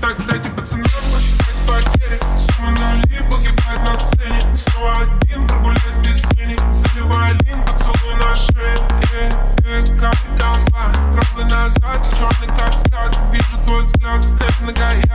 Так дайте пацанам посчитать потери. Сумма нули погибает на сцене. Снова один прогуляюсь без тени. Заливаю поцелуй на шее. Э, э, как дома. Правый назад, черный каскад. Вижу твой взгляд в my guy.